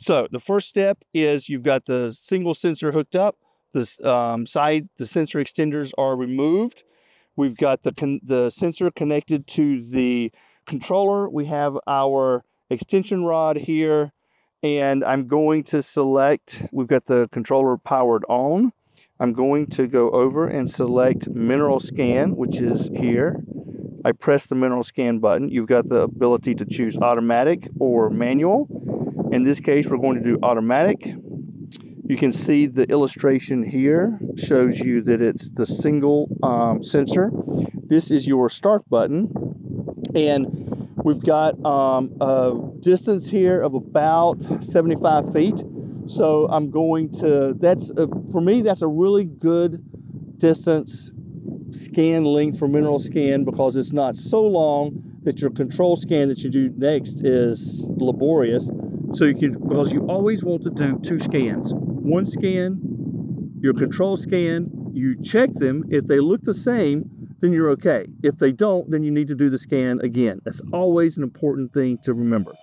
So the first step is you've got the single sensor hooked up. The um, side, the sensor extenders are removed. We've got the, the sensor connected to the controller. We have our extension rod here and I'm going to select, we've got the controller powered on. I'm going to go over and select mineral scan, which is here. I press the mineral scan button. You've got the ability to choose automatic or manual. In this case, we're going to do automatic. You can see the illustration here shows you that it's the single um, sensor. This is your start button. And we've got um, a distance here of about 75 feet. So I'm going to, that's, a, for me, that's a really good distance scan length for mineral scan because it's not so long that your control scan that you do next is laborious. So you can, because you always want to do two scans. One scan, your control scan, you check them. If they look the same, then you're okay. If they don't, then you need to do the scan again. That's always an important thing to remember.